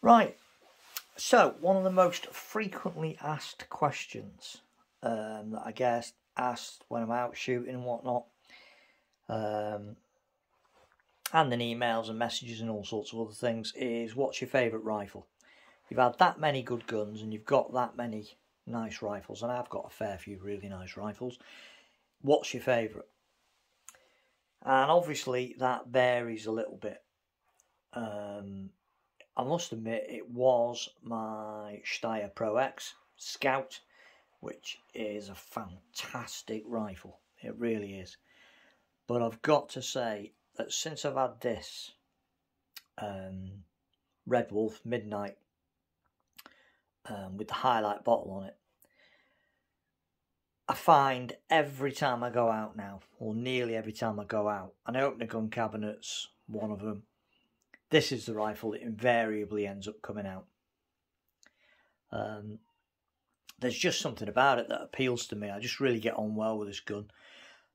Right, so one of the most frequently asked questions um, that I guess asked when I'm out shooting and whatnot, um, and in emails and messages and all sorts of other things is what's your favourite rifle? You've had that many good guns and you've got that many nice rifles, and I've got a fair few really nice rifles. What's your favourite? And obviously that varies a little bit. Um, I must admit, it was my Steyr Pro X Scout, which is a fantastic rifle. It really is. But I've got to say that since I've had this um, Red Wolf Midnight um, with the HiLite bottle on it, I find every time I go out now, or nearly every time I go out, and I open the gun cabinets, one of them, this is the rifle that invariably ends up coming out. Um, there's just something about it that appeals to me. I just really get on well with this gun.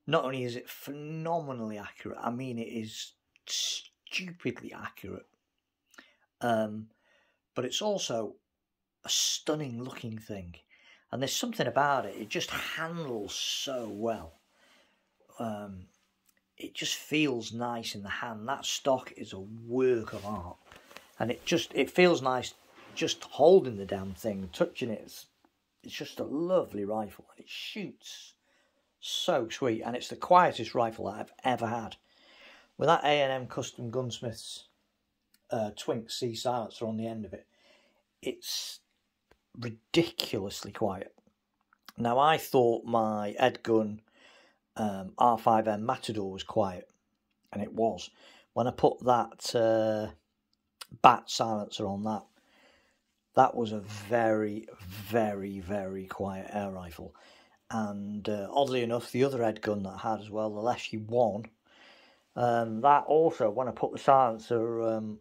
Not only is it phenomenally accurate, I mean it is stupidly accurate. Um, but it's also a stunning looking thing. And there's something about it, it just handles so well. Um, it just feels nice in the hand. That stock is a work of art, and it just it feels nice just holding the damn thing, touching it. It's, it's just a lovely rifle, and it shoots so sweet, and it's the quietest rifle I've ever had. With that A&M Custom Gunsmiths uh, Twink C silencer on the end of it, it's ridiculously quiet. Now I thought my Edgun um, R5M Matador was quiet, and it was. When I put that uh, bat silencer on that, that was a very, very, very quiet air rifle. And uh, oddly enough, the other Edgun that I had as well, the Leshiy 1, um, that also, when I put the silencer um,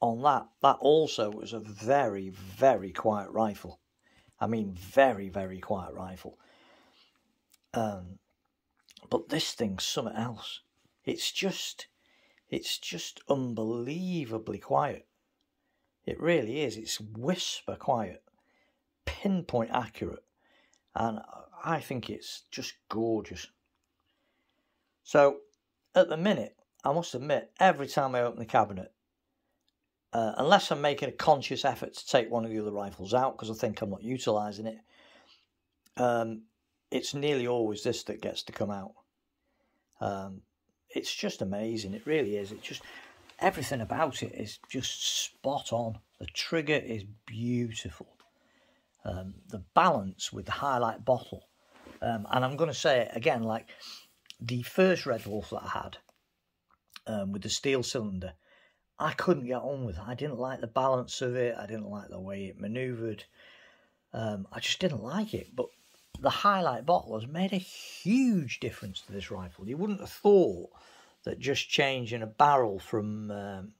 on that, that also was a very, very quiet rifle. I mean, very, very quiet rifle. Um, but this thing's something else. It's just, it's just unbelievably quiet. It really is. It's whisper quiet, pinpoint accurate, and I think it's just gorgeous. So, at the minute, I must admit, every time I open the cabinet, uh, unless I'm making a conscious effort to take one of the other rifles out because I think I'm not utilising it, um, it's nearly always this that gets to come out. Um, it's just amazing. It really is. It just everything about it is just spot on. The trigger is beautiful. Um, the balance with the HiLite bottle, um, and I'm going to say it again, like the first Red Wolf that I had um, with the steel cylinder, I couldn't get on with. It. I didn't like the balance of it. I didn't like the way it manoeuvred. Um, I just didn't like it. But the HiLite bottle has made a huge difference to this rifle. You wouldn't have thought that just changing a barrel from um,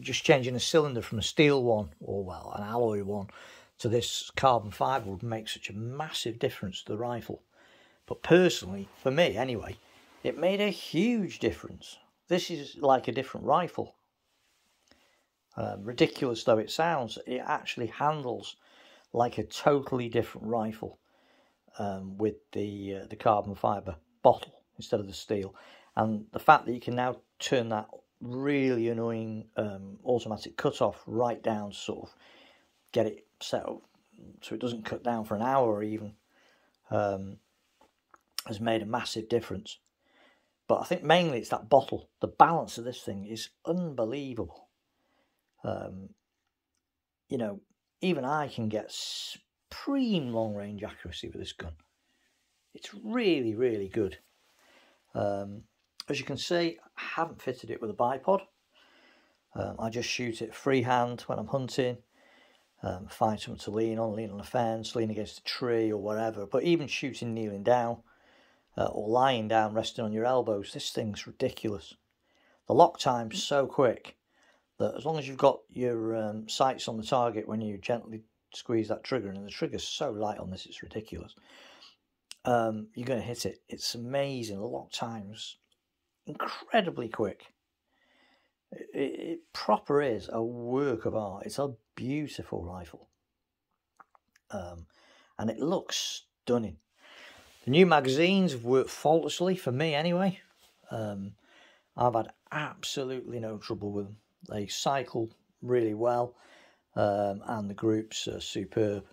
just changing a cylinder from a steel one or well an alloy one to this carbon fibre would make such a massive difference to the rifle. But personally, for me anyway, it made a huge difference. This is like a different rifle. Um, ridiculous though it sounds, it actually handles like a totally different rifle um, with the uh, the carbon fibre bottle instead of the steel, and the fact that you can now turn that really annoying um, automatic cutoff right down sort of get it set up so it doesn't cut down for an hour or even um, has made a massive difference. But I think mainly it's that bottle. The balance of this thing is unbelievable. Um, you know, even I can get supreme long range accuracy with this gun. It's really, really good. Um, as you can see, I haven't fitted it with a bipod. Um, I just shoot it freehand when I'm hunting. Um, find something to lean on, lean on a fence, lean against a tree or whatever. But even shooting kneeling down uh, or lying down, resting on your elbows, this thing's ridiculous. The lock time's so quick that as long as you've got your um, sights on the target when you gently squeeze that trigger, and the trigger's so light on this, it's ridiculous. Um, you're going to hit it. It's amazing. A lot of time's incredibly quick. It, it, proper is a work of art. It's a beautiful rifle. Um, and it looks stunning. The new magazines have worked faultlessly for me anyway. Um, I've had absolutely no trouble with them. They cycle really well, um, and the groups are superb.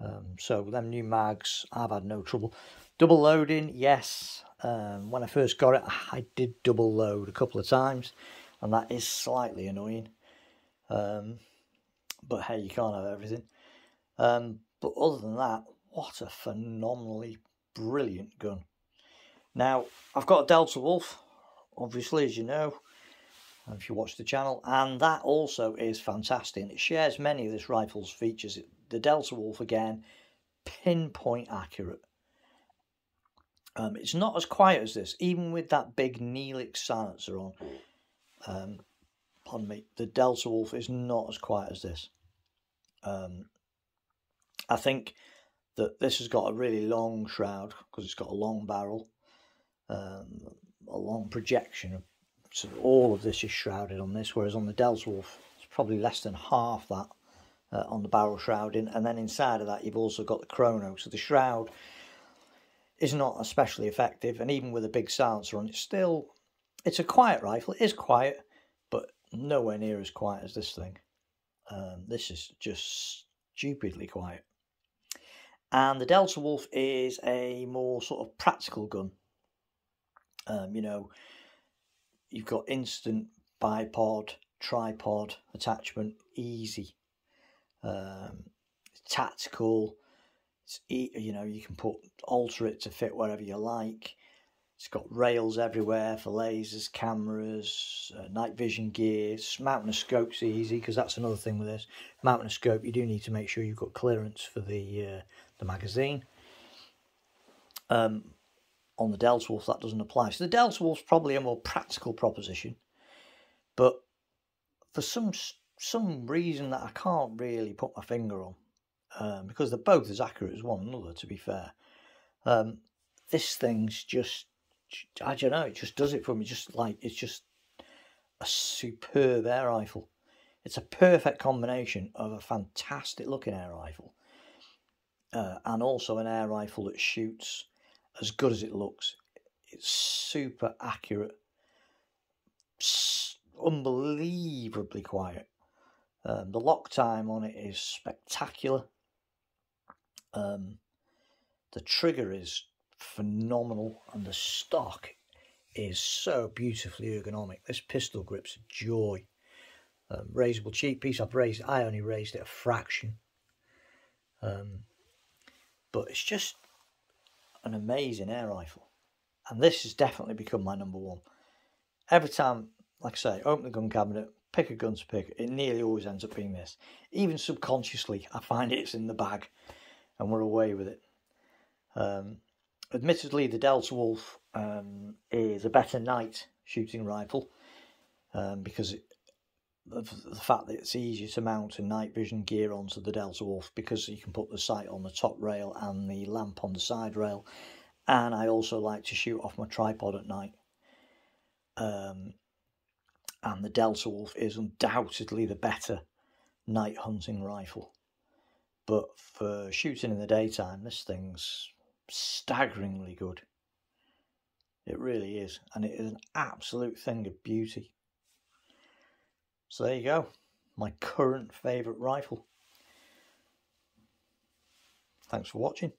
Um, so with them new mags, I've had no trouble. Double loading, yes. Um, when I first got it, I did double load a couple of times, and that is slightly annoying. Um, but hey, you can't have everything. Um, but other than that, what a phenomenally brilliant gun. Now, I've got a Delta Wolf, obviously, as you know, if you watch the channel, and that also is fantastic. It shares many of this rifle's features. The Delta Wolf, again, pinpoint accurate. Um, it's not as quiet as this, even with that big Neelix silencer on. Um, pardon me, the Delta Wolf is not as quiet as this. Um, I think that this has got a really long shroud because it's got a long barrel, um, a long projection. So all of this is shrouded on this, whereas on the Delta Wolf, it's probably less than half that uh, on the barrel shrouding. And then inside of that, you've also got the chrono. So the shroud is not especially effective, and even with a big silencer on, it's still it's a quiet rifle. It is quiet, but nowhere near as quiet as this thing. Um, this is just stupidly quiet. And the Delta Wolf is a more sort of practical gun. Um, you know, you've got instant bipod, tripod attachment, easy. Um, tactical. It's you know you can put alter it to fit whatever you like. It's got rails everywhere for lasers, cameras, uh, night vision gear. Mounting a scope's easy because that's another thing with this. Mounting a scope, you do need to make sure you've got clearance for the uh, the magazine. Um, on the Delta Wolf, that doesn't apply. So the Delta Wolf's probably a more practical proposition, but for some some reason that I can't really put my finger on, um, because they're both as accurate as one another. To be fair, um, this thing's just I don't know, it just does it for me. Just like it's just a superb air rifle. It's a perfect combination of a fantastic looking air rifle uh, and also an air rifle that shoots as good as it looks. It's super accurate, unbelievably quiet. Um, the lock time on it is spectacular. Um, the trigger is phenomenal, and the stock is so beautifully ergonomic. This pistol grip's a joy. Um, raisable cheek piece. I've raised. I only raised it a fraction. Um, but it's just an amazing air rifle, and this has definitely become my number one. Every time, like I say, open the gun cabinet, pick a gun to pick, it nearly always ends up being this. Even subconsciously, I find it's in the bag, and we're away with it. Um, admittedly, the Delta Wolf um, is a better night shooting rifle um, because it, of the fact that it's easier to mount a night vision gear onto the Delta Wolf because you can put the sight on the top rail and the lamp on the side rail. And I also like to shoot off my tripod at night. Um, and the Delta Wolf is undoubtedly the better night hunting rifle. But for shooting in the daytime, this thing's staggeringly good. It really is, and it is an absolute thing of beauty. So there you go, my current favourite rifle. Thanks for watching.